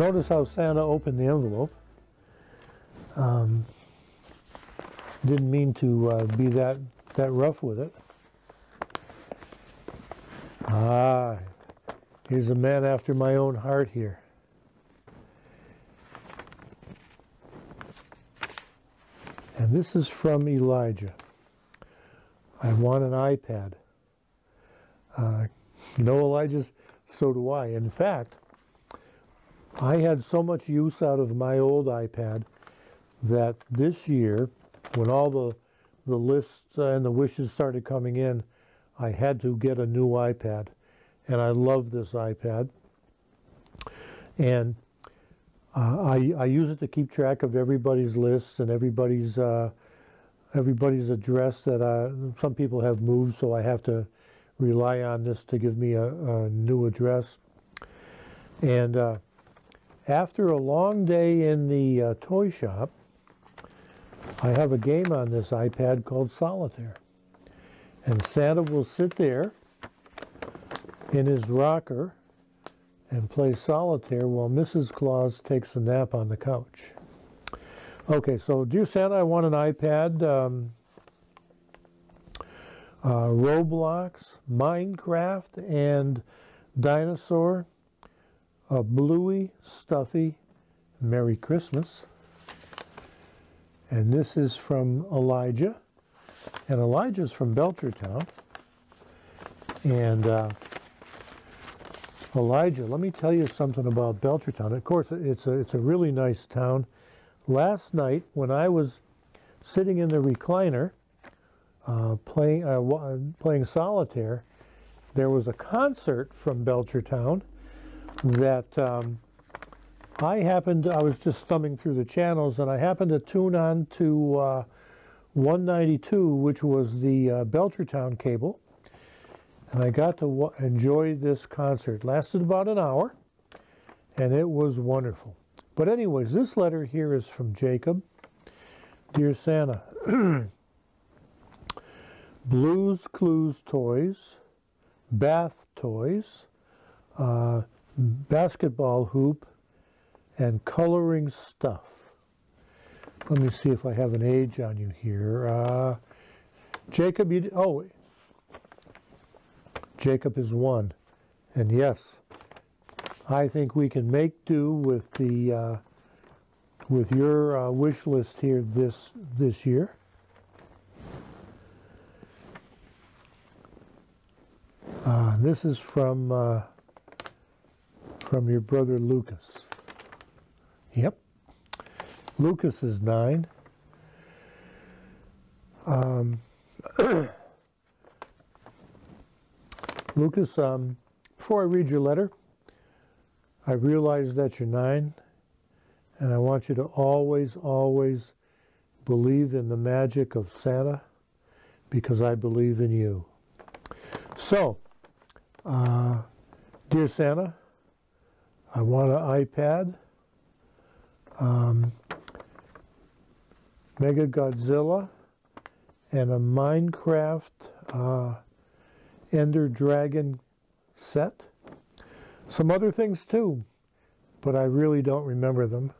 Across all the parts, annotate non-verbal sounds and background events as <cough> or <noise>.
Notice how Santa opened the envelope. Um, didn't mean to uh, be that that rough with it. Ah, here's a man after my own heart here. And this is from Elijah. I want an iPad. Uh, you know, Elijah's, so do I. In fact, I had so much use out of my old iPad that this year, when all the the lists and the wishes started coming in, I had to get a new iPad, and I love this iPad. And uh, I I use it to keep track of everybody's lists and everybody's uh, everybody's address that uh, some people have moved, so I have to rely on this to give me a, a new address. And uh, after a long day in the uh, toy shop, I have a game on this iPad called Solitaire. And Santa will sit there in his rocker and play solitaire while Mrs. Claus takes a nap on the couch. Okay, so dear Santa, I want an iPad. Um, uh, Roblox, Minecraft, and Dinosaur. A Bluey, Stuffy, Merry Christmas. And this is from Elijah. And Elijah's from Belchertown. And uh, Elijah, let me tell you something about Belchertown. Of course, it's a, it's a really nice town. Last night, when I was sitting in the recliner uh, playing, uh, playing solitaire, there was a concert from Belchertown that um, I happened, I was just thumbing through the channels and I happened to tune on to uh, 192, which was the uh, Belchertown cable. And I got to enjoy this concert. Lasted about an hour and it was wonderful. But, anyways, this letter here is from Jacob. Dear Santa, <clears throat> Blues Clues toys, bath toys, uh, basketball hoop, and coloring stuff. Let me see if I have an age on you here. Uh, Jacob, you, oh, Jacob is one. And yes, I think we can make do with the uh, with your uh, wish list here this this year. Uh, this is from uh, from your brother Lucas. Yep, Lucas is nine. Um, <coughs> Lucas, um, before I read your letter, I realize that you're nine, and I want you to always, always believe in the magic of Santa because I believe in you. So, uh, dear Santa, I want an iPad, um, Mega Godzilla, and a Minecraft uh, Ender Dragon set. Some other things too, but I really don't remember them.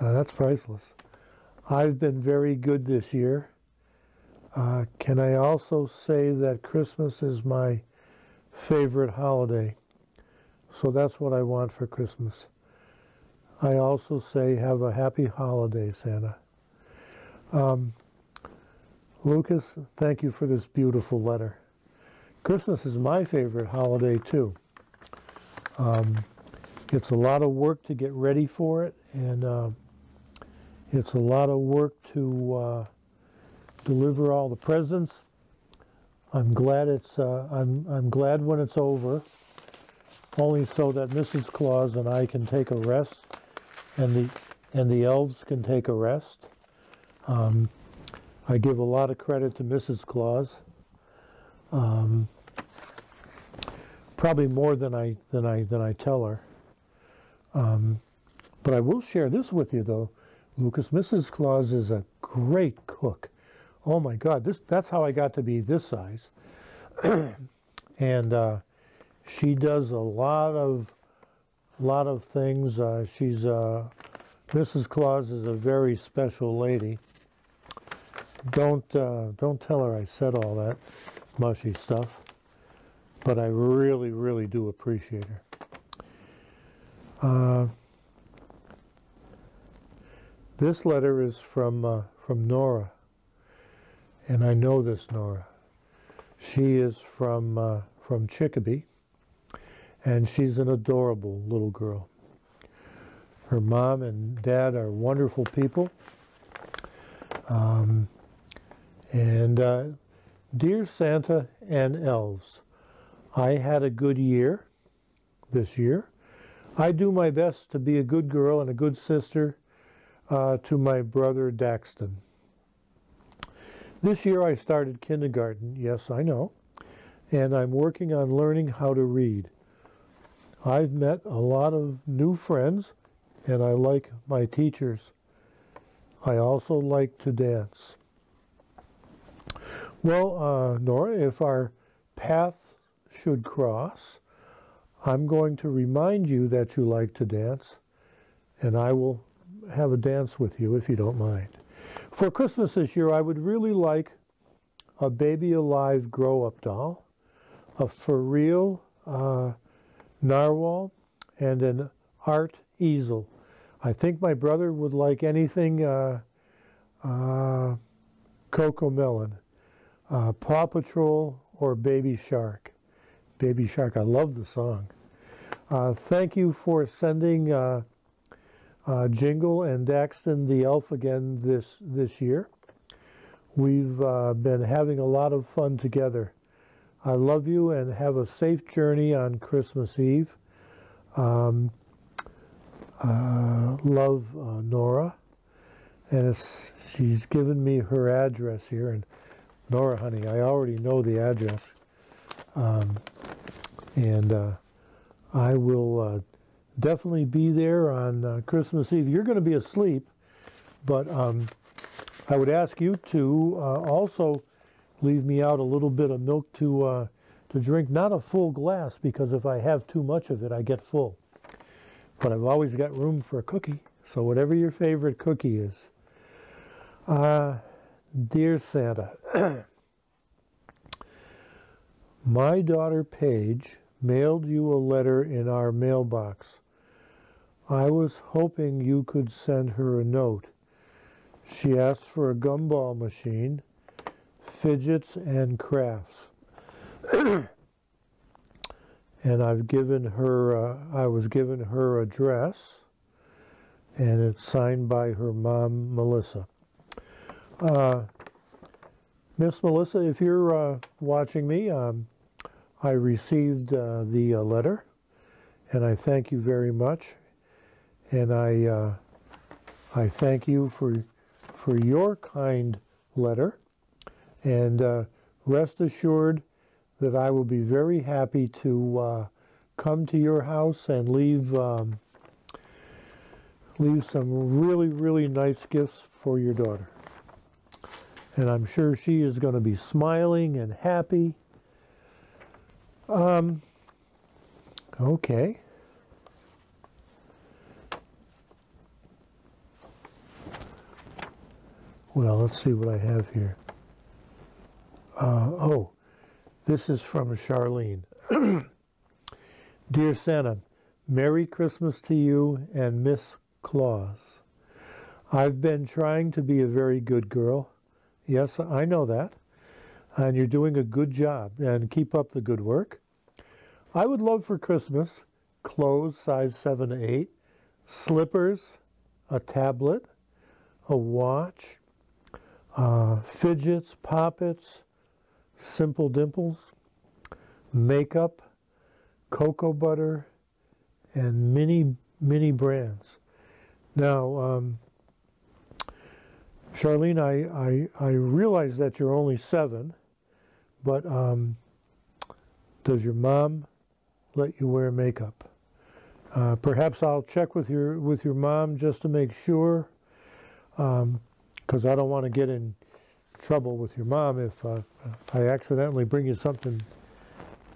Uh, that's priceless. I've been very good this year. Uh, can I also say that Christmas is my favorite holiday? So that's what I want for Christmas. I also say, have a happy holiday, Santa. Um, Lucas, thank you for this beautiful letter. Christmas is my favorite holiday too. Um, it's a lot of work to get ready for it, and uh, it's a lot of work to uh, deliver all the presents. I'm glad it's. Uh, I'm. I'm glad when it's over, only so that Mrs. Claus and I can take a rest, and the and the elves can take a rest. Um, I give a lot of credit to Mrs. Claus. Um, probably more than I than I than I tell her. Um, but I will share this with you though, Lucas. Mrs. Claus is a great cook. Oh my God, this that's how I got to be this size. <clears throat> and uh, she does a lot of lot of things. Uh, she's uh, Mrs. Claus is a very special lady. Don't uh, don't tell her I said all that mushy stuff, but I really really do appreciate her. Uh, this letter is from uh, from Nora, and I know this Nora. She is from uh, from Chicopee, and she's an adorable little girl. Her mom and dad are wonderful people. Um, and uh, dear Santa and elves, I had a good year this year. I do my best to be a good girl and a good sister uh, to my brother Daxton. This year I started kindergarten, yes, I know, and I'm working on learning how to read. I've met a lot of new friends, and I like my teachers. I also like to dance. Well, uh, Nora, if our paths should cross, I'm going to remind you that you like to dance, and I will have a dance with you if you don't mind. For Christmas this year, I would really like a baby alive grow up doll, a for real uh, narwhal, and an art easel. I think my brother would like anything uh, uh, CoComelon, uh, Paw Patrol, or Baby Shark. Baby Shark, I love the song. Uh, thank you for sending uh, uh, Jingle and Daxton the Elf again this, this year. We've been having a lot of fun together. I love you and have a safe journey on Christmas Eve. Um, uh, love uh, Nora, and she's given me her address here. And Nora, honey, I already know the address, um, and uh, I will uh, definitely be there on uh, Christmas Eve. You're going to be asleep, but um, I would ask you to uh, also leave me out a little bit of milk to uh, to drink, not a full glass, because if I have too much of it, I get full. But I've always got room for a cookie, so whatever your favorite cookie is. Uh, dear Santa, <clears throat> my daughter Paige mailed you a letter in our mailbox I was hoping you could send her a note. She asked for a gumball machine, fidgets, and crafts. <clears throat> and I've given her, uh, I was given her address, and it's signed by her mom, Melissa. Uh, Miss Melissa, if you're uh, watching me, um, I received uh, the uh, letter, and I thank you very much and I uh, I thank you for for your kind letter, and uh, rest assured that I will be very happy to uh, come to your house and leave um, leave some really really nice gifts for your daughter. And I'm sure she is going to be smiling and happy. Um, okay. Well, let's see what I have here. Uh, oh, this is from Charlene. <clears throat> Dear Santa, Merry Christmas to you and Miss Claus. I've been trying to be a very good girl. Yes, I know that. And you're doing a good job. And keep up the good work. I would love for Christmas clothes size 7 to 8, slippers, a tablet, a watch, uh, fidgets, poppets, simple dimples, makeup, cocoa butter, and many, many brands. Now, um, Charlene, I, I, I realize that you're only seven, but um, does your mom let you wear makeup? Uh, perhaps I'll check with your with your mom just to make sure. Um, because I don't want to get in trouble with your mom if uh, I accidentally bring you something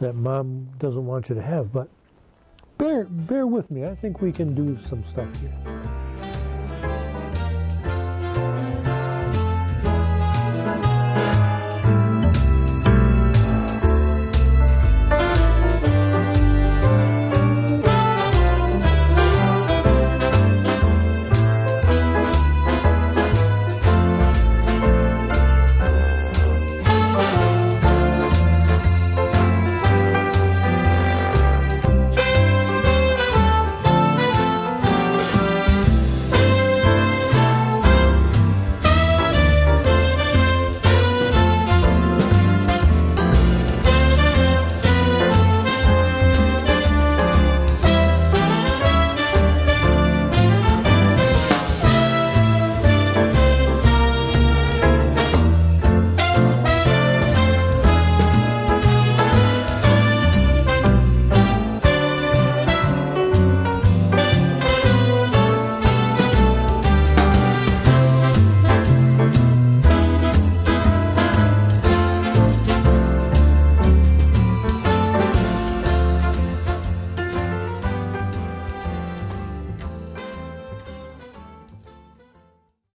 that mom doesn't want you to have. But bear bear with me. I think we can do some stuff here.